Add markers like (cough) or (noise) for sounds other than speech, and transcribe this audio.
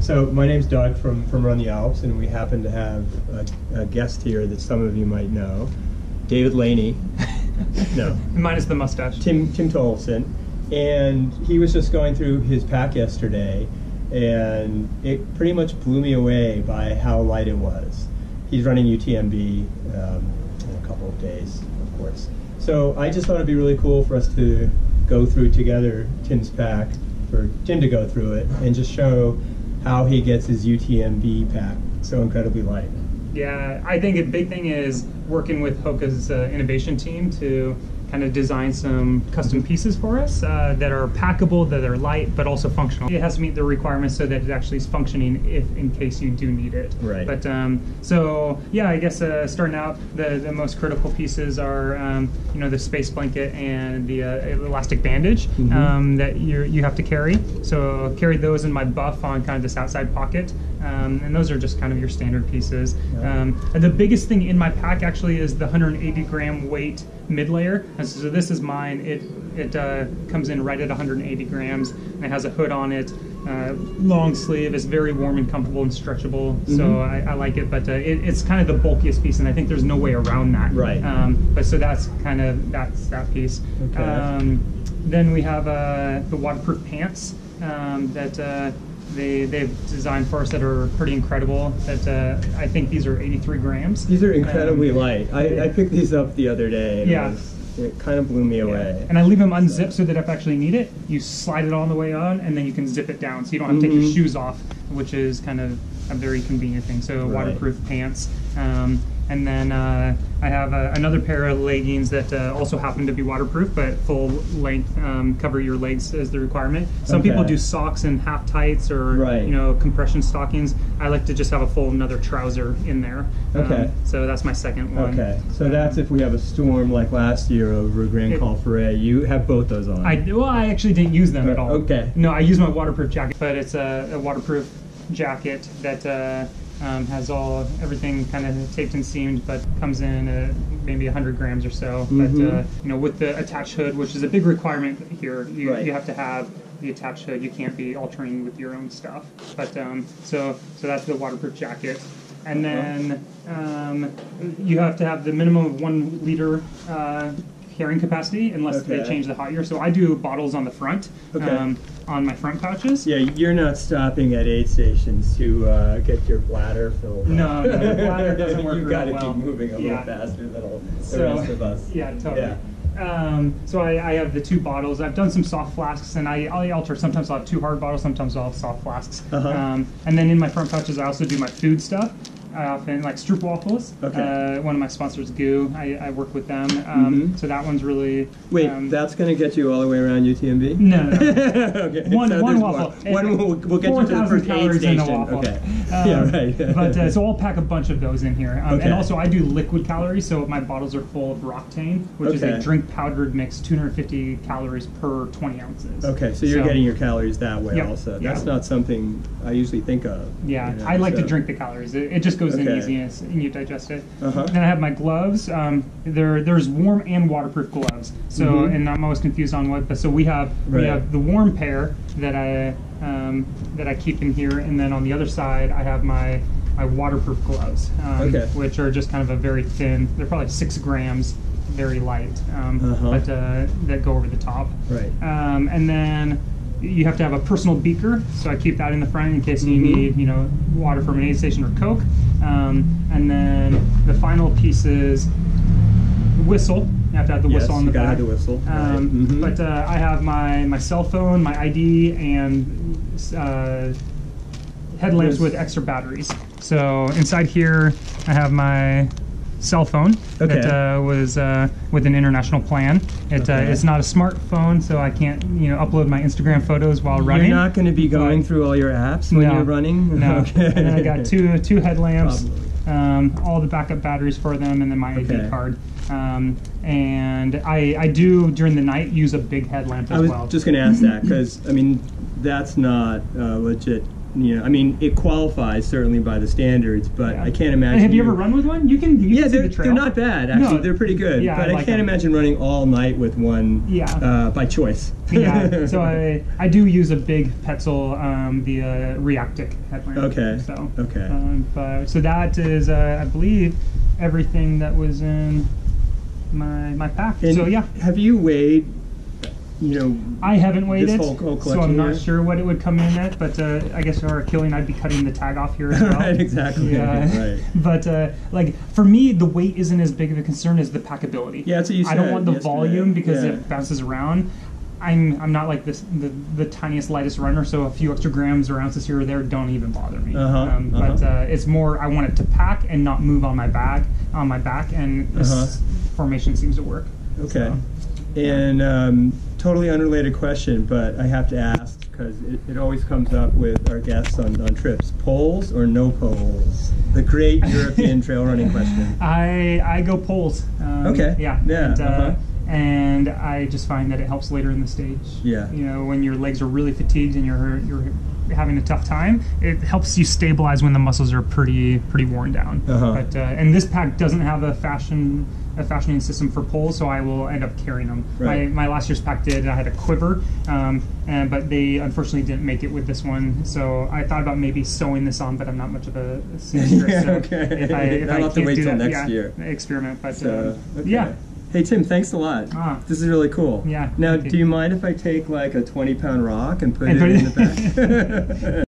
So my name's Doug from, from Run the Alps, and we happen to have a, a guest here that some of you might know, David Laney. (laughs) no, Minus the mustache. Tim Tim Tollefson, and he was just going through his pack yesterday, and it pretty much blew me away by how light it was. He's running UTMB um, in a couple of days, of course. So I just thought it'd be really cool for us to go through together Tim's pack, for Tim to go through it, and just show how he gets his UTMB pack so incredibly light. Yeah, I think a big thing is working with Hoka's uh, innovation team to kind of design some custom pieces for us uh, that are packable, that are light, but also functional. It has to meet the requirements so that it actually is functioning if in case you do need it. Right. But um, so yeah, I guess uh, starting out, the, the most critical pieces are um, you know the space blanket and the uh, elastic bandage Mhm. um, that you you have to carry. So I carry those in my buff on kind of this outside pocket, um, and those are just kind of your standard pieces. Yeah. Um, and the biggest thing in my pack actually is the 180 gram weight mid layer. And so this is mine. It it uh, comes in right at 180 grams, and it has a hood on it. Uh, long sleeve. It's very warm and comfortable and stretchable, so Mhm. I, I like it. But uh, it, it's kind of the bulkiest piece, and I think there's no way around that. Right. Um, but so that's kind of that's that piece. Okay. Um, then we have uh, the waterproof pants um, that uh, they they've designed for us that are pretty incredible. That uh, I think these are 83 grams. These are incredibly Um, light. I, I picked these up the other day. And Yeah. It, was, it kind of blew me away. And I leave them unzipped so that if I actually need it, you slide it on the way on, and then you can zip it down, so you don't have to take your Mhm. shoes off, which is kind of a very convenient thing. So Right. waterproof pants. Um, and then uh, I have uh, another pair of leggings that uh, also happen to be waterproof, but full length, um, cover your legs as the requirement. Some people do socks and half tights or Right. you know compression stockings. I like to just have a full another trouser in there. Um, Okay. so that's my second one. Okay, so that's if we have a storm like last year over Grand It-. You have both those on. I well, I actually didn't use them at all. Okay. No, I use my waterproof jacket, but it's a, a waterproof jacket that uh, um, has all everything kind of taped and seamed, but comes in uh, maybe 100 grams or so. But Mhm. uh, you know, with the attached hood, which is a big requirement here, you, Right. you have to have the attached hood. You can't be altering with your own stuff. But um, so so that's the waterproof jacket. And Uh-huh. then um, you have to have the minimum of one liter uh, carrying capacity unless they change the hot year. So I do bottles on the front, Okay. um, on my front pouches. yeah, you're not stopping at aid stations to uh, get your bladder filled. No, no, the bladder (laughs) doesn't work You've got to well. keep moving a Yeah. little faster than all the So- rest of us. Yeah, totally. Yeah. Um, so I, I have the two bottles. I've done some soft flasks, and I, I alter. Sometimes I'll have two hard bottles. Sometimes I'll have soft flasks. Uh-huh. Um, and then in my front pouches, I also do my food stuff. I often like Stroop waffles. Okay. Uh, one of my sponsors, GU. I, I work with them. Um, Mhm. So that one's really. Wait, um, that's going to get you all the way around UTMB? No, no, no. (laughs) okay. One- so one waffle. One, will, will get you to the 4,000 first aid calories in a waffle. Okay. Um, (laughs) yeah, right. (laughs) but uh, so I'll pack a bunch of those in here, um, Okay. and also I do liquid calories. So my bottles are full of Roctane, which is a drink powdered mix, 250 calories per 20 ounces. Okay, so you're getting your calories that way Yeah, also. That's not something I usually think of. Yeah, you know, I like to drink the calories. It, it just goes in Okay. easy and, you digest it. Uh-huh. Then I have my gloves. Um, there, there's warm and waterproof gloves. So, Mhm. and I'm always confused on what. But so we have Right. we have the warm pair that I um, that I keep in here, and then on the other side I have my my waterproof gloves, um, Okay. which are just kind of a very thin. They're probably six grams, very light, um, Uh-huh. but uh, that go over the top. Right. Um, and then you have to have a personal beaker, so I keep that in the front in case you Mhm. need, you know, water from an aid station or Coke. Um, and then the final piece is whistle. You have to have the Yes, whistle on the back. have the whistle, right. Um, Mhm. But uh, I have my my cell phone, my ID, and uh, headlamps Yes. with extra batteries. So inside here, I have my cell phone that uh, was uh, with an international plan. It, uh, it's not a smartphone, so I can't you know upload my Instagram photos while running. You're not going to be going through all your apps when No. you're running? No. (laughs) Okay. And then I got two two headlamps, um, all the backup batteries for them, and then my Okay. ID card. Um, and I, I do during the night use a big headlamp as well. I was well. just going to ask that (clears throat) because, I mean, that's not uh, legit you know, I mean, it qualifies certainly by the standards, but Yeah. I can't And imagine. have you ever run with one? You can. You Yeah, can they're, the they're not bad actually. No. They're pretty good, Yeah, but I I, like can't them. imagine running all night with one. Yeah. Uh, by choice. (laughs) yeah, so (laughs) I, I do use a big Petzl, um, the uh, Reactik headlamp. Okay, So okay. Um, but so that is, uh, I believe, everything that was in my my pack. And so yeah, Have you weighed? You know. I haven't weighed it, so I'm not here? sure what it would come in at. But uh, I guess for killing, I'd be cutting the tag off here as (laughs) well. Right, exactly, Yeah. right. (laughs) But uh, like for me, the weight isn't as big of a concern as the packability. Yeah, that's what you said. I don't want the yesterday. volume because Yeah. it bounces around. I'm I'm not like this the, the tiniest lightest runner, so a few extra grams or ounces here or there don't even bother me. Uh-huh, um, But uh-huh. uh, it's more I want it to pack and not move on my bag on my back, and this Uh-huh. formation seems to work. Okay. So, And um, totally unrelated question, but I have to ask because it, it always comes up with our guests on, on trips: poles or no poles? The great European (laughs) trail running question. I I go poles. Um, Okay. Yeah. Yeah, And, uh, uh-huh. and I just find that it helps later in the stage. Yeah. You know, when your legs are really fatigued and you're you're having a tough time, it helps you stabilize when the muscles are pretty pretty worn down. Uh-huh. But uh, and this pack doesn't have a fashion a fashioning system for poles, so I will end up carrying them. Right. My, my last year's pack did. and I had a quiver, um, and but they unfortunately didn't make it with this one. So I thought about maybe sewing this on, but I'm not much of a (laughs) seamstress. Yeah, so okay. If I, if I'll I have to wait do till that, next yeah, year. Experiment, but So, uh, okay. yeah. Hey Tim, thanks a lot. Ah. This is really cool. Yeah, Now, do you mind if I take like a 20 pound rock and put And it in the back? (laughs) (laughs)